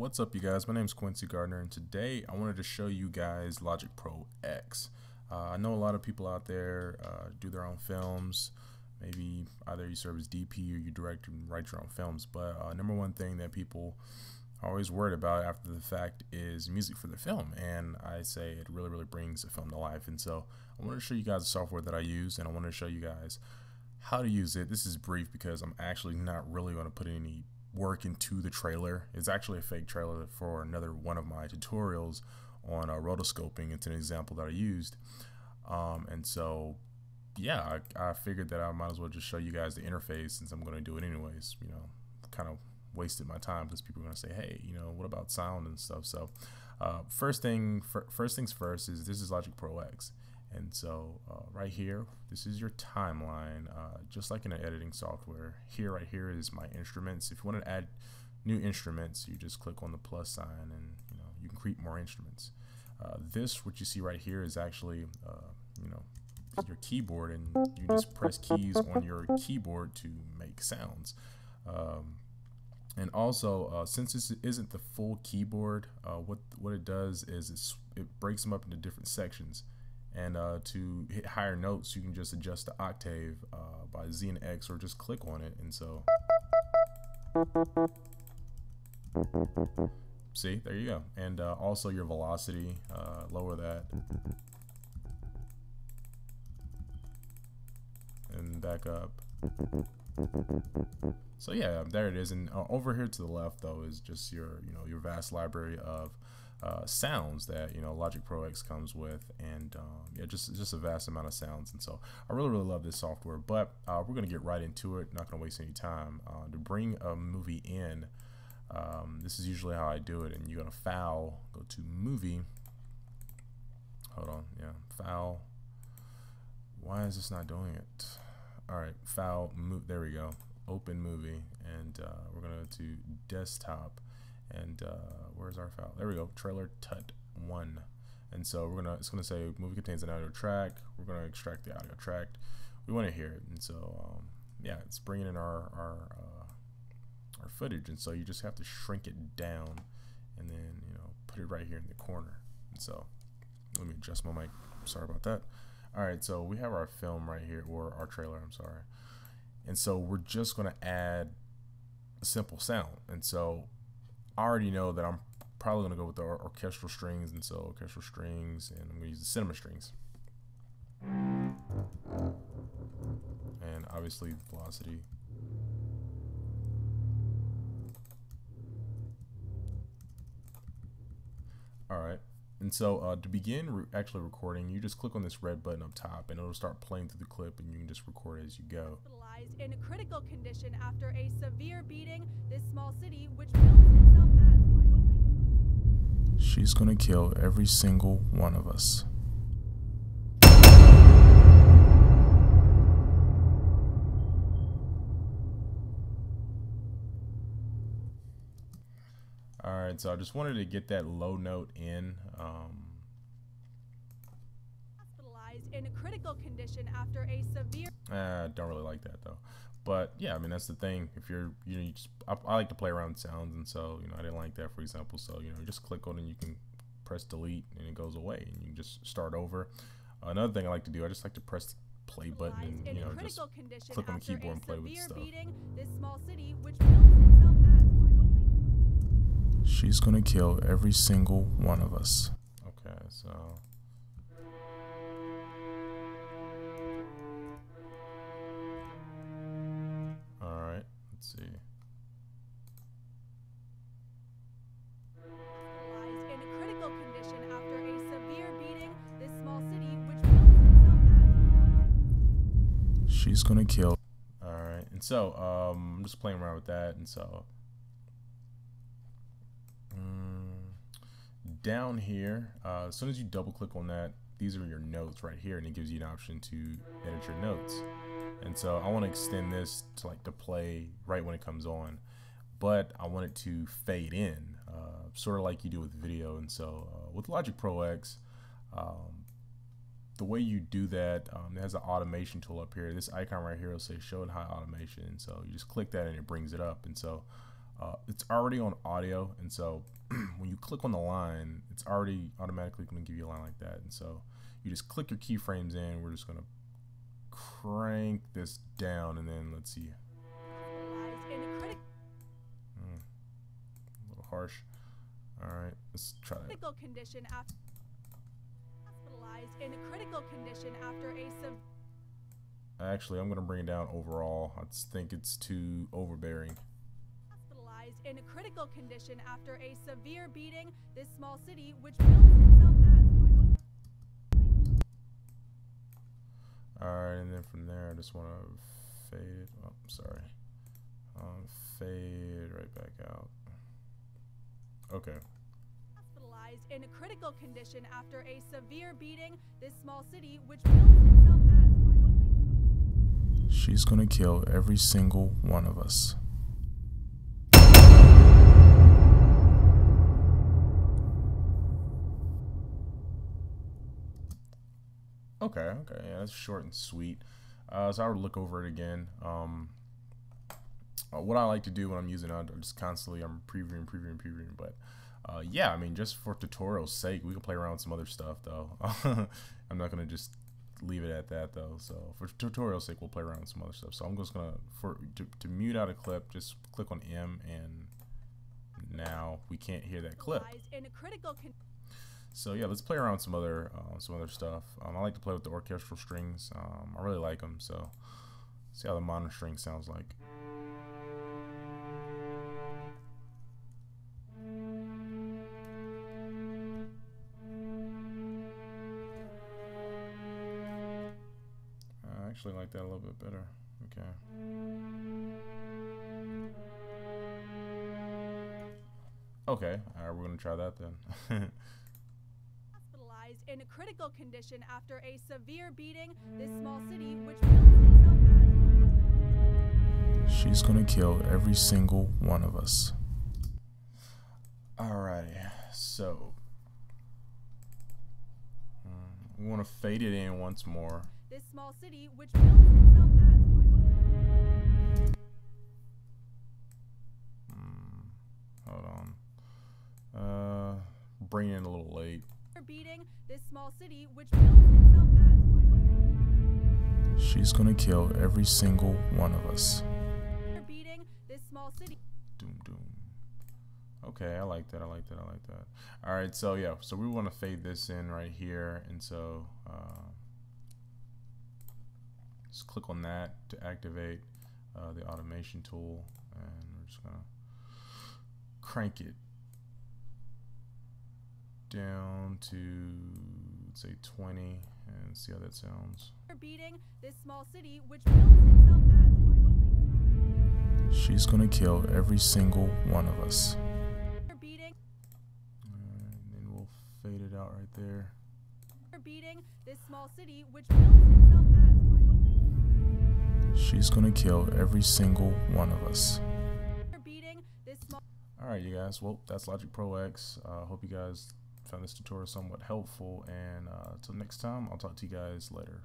What's up you guys, my name is Quincy Gardner and today I wanted to show you guys Logic Pro X. Uh, I know a lot of people out there uh, do their own films, maybe either you serve as DP or you direct and write your own films, but uh, number one thing that people are always worried about after the fact is music for the film and I say it really really brings a film to life and so I want to show you guys the software that I use and I want to show you guys how to use it. This is brief because I'm actually not really going to put any work into the trailer. It's actually a fake trailer for another one of my tutorials on uh, rotoscoping. It's an example that I used. Um, and so, yeah, I, I, figured that I might as well just show you guys the interface since I'm going to do it anyways. You know, kind of wasted my time because people are going to say, hey, you know, what about sound and stuff? So, uh, first thing, first things first is this is Logic Pro X. And so uh, right here, this is your timeline, uh, just like in an editing software. Here, right here is my instruments. If you want to add new instruments, you just click on the plus sign and you know you can create more instruments. Uh, this, what you see right here is actually, uh, you know, your keyboard and you just press keys on your keyboard to make sounds. Um, and also, uh, since this isn't the full keyboard, uh, what what it does is it breaks them up into different sections. And uh, to hit higher notes, you can just adjust the octave uh, by Z and X or just click on it. And so, see, there you go. And uh, also your velocity, uh, lower that. And back up. So yeah, there it is. And uh, over here to the left, though, is just your, you know, your vast library of uh, sounds that you know Logic Pro X comes with, and um, yeah, just just a vast amount of sounds. And so I really really love this software. But uh, we're gonna get right into it. Not gonna waste any time. Uh, to bring a movie in, um, this is usually how I do it. And you're gonna file, go to movie. Hold on, yeah, file. Why is this not doing it? All right, file, move. There we go. Open movie, and uh, we're gonna go to desktop and uh, where's our file? There we go, trailer tut one. And so we're gonna, it's gonna say movie contains an audio track. We're gonna extract the audio track. We want to hear it, and so um, yeah, it's bringing in our our uh, our footage, and so you just have to shrink it down, and then you know put it right here in the corner. And so let me adjust my mic. Sorry about that. All right, so we have our film right here, or our trailer. I'm sorry. And so we're just gonna add a simple sound, and so I already know that I'm probably going to go with the or orchestral strings, and so orchestral strings, and I'm going to use the cinema strings. And obviously velocity. Alright, and so uh, to begin re actually recording, you just click on this red button up top and it'll start playing through the clip and you can just record as you go. In critical condition after a severe beating, this small city, which She's gonna kill every single one of us. Alright, so I just wanted to get that low note in. Um, Hospitalized in critical condition after a severe. I don't really like that though. But yeah, I mean that's the thing. If you're, you know, you just, I, I, like to play around with sounds, and so you know I didn't like that, for example. So you know, just click on it, and you can press delete, and it goes away, and you can just start over. Another thing I like to do, I just like to press play button and you know just click on the keyboard and play with stuff. Beating, city, She's gonna kill every single one of us. Okay, so. She's gonna kill. Alright, and so, um, I'm just playing around with that, and so. Um, down here, uh, as soon as you double click on that, these are your notes right here, and it gives you an option to edit your notes. And so I want to extend this to like to play right when it comes on, but I want it to fade in, uh, sort of like you do with video. And so uh, with Logic Pro X, um, the way you do that, um, has an automation tool up here. This icon right here will say show and high automation. And so you just click that and it brings it up. And so uh, it's already on audio, and so when you click on the line, it's already automatically going to give you a line like that. And so you just click your keyframes in. We're just going to crank this down, and then let's see. Mm, a little harsh. All right, let's try that. Critical condition after hospitalized in a critical condition after a sub. Actually, I'm going to bring it down overall. I think it's too overbearing Hospitalized in a critical condition after a severe beating. This small city, which bills itself as Wyoming. Alright, and then from there, I just want to fade it. Oh, sorry. Um, fade right back out. Okay. Hospitalized in a critical condition after a severe beating. This small city, which. She's gonna kill every single one of us. Okay, okay, yeah, that's short and sweet. Uh, so I would look over it again. Um, uh, what I like to do when I'm using it, I'm just constantly I'm previewing, previewing, previewing. But uh, yeah, I mean, just for tutorial's sake, we can play around with some other stuff though. I'm not gonna just leave it at that though. So for tutorial's sake, we'll play around with some other stuff. So I'm just gonna for to, to mute out a clip, just click on M and now we can't hear that clip. In a critical so yeah, let's play around with some other uh, some other stuff. Um, I like to play with the orchestral strings. Um, I really like them. So see how the modern string sounds like. Actually like that a little bit better. Okay. Okay, alright, we're gonna try that then. Hospitalized in a critical condition after a severe beating. This small city, which She's gonna kill every single one of us. Alright, so mm, we want to fade it in once more. This small city, which builds itself as Wyoming. Mm, hold on. Uh, bring in a little late beating this small city, which builds itself as She's gonna kill every single one of us. Beating this small city. Doom doom. Okay, I like that. I like that. I like that. All right, so yeah, so we want to fade this in right here, and so uh, just click on that to activate uh, the automation tool, and we're just gonna crank it down to say 20 and see how that sounds. Beating this small city, which She's gonna kill every single one of us. Beating. Alright, then we'll fade it out right there. Beating this small city, which She's gonna kill every single one of us. Alright, you guys. Well, that's Logic Pro X. Uh, hope you guys found this tutorial somewhat helpful. And uh, until next time, I'll talk to you guys later.